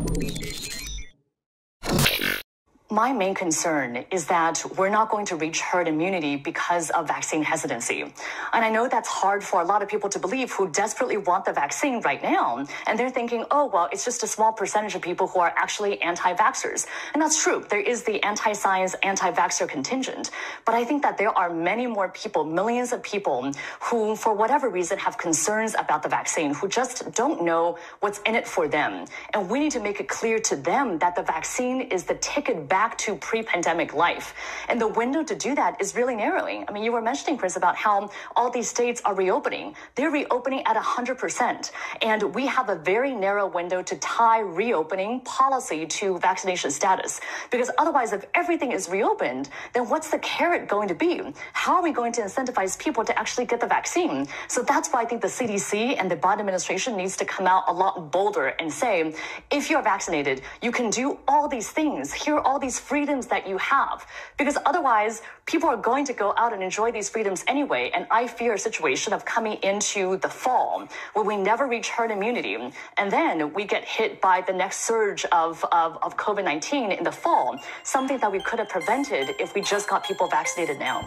Thank you. My main concern is that we're not going to reach herd immunity because of vaccine hesitancy. And I know that's hard for a lot of people to believe who desperately want the vaccine right now. And they're thinking, oh, well, it's just a small percentage of people who are actually anti vaxxers. And that's true. There is the anti science, anti vaxxer contingent. But I think that there are many more people, millions of people, who, for whatever reason, have concerns about the vaccine, who just don't know what's in it for them. And we need to make it clear to them that the vaccine is the ticket back back to pre-pandemic life. And the window to do that is really narrowing. I mean, you were mentioning, Chris, about how all these states are reopening. They're reopening at 100%. And we have a very narrow window to tie reopening policy to vaccination status. Because otherwise, if everything is reopened, then what's the carrot going to be? How are we going to incentivize people to actually get the vaccine? So that's why I think the CDC and the Biden administration needs to come out a lot bolder and say, if you're vaccinated, you can do all these things. Here are all these these freedoms that you have. Because otherwise, people are going to go out and enjoy these freedoms anyway. And I fear a situation of coming into the fall where we never reach herd immunity. And then we get hit by the next surge of, of, of COVID 19 in the fall, something that we could have prevented if we just got people vaccinated now.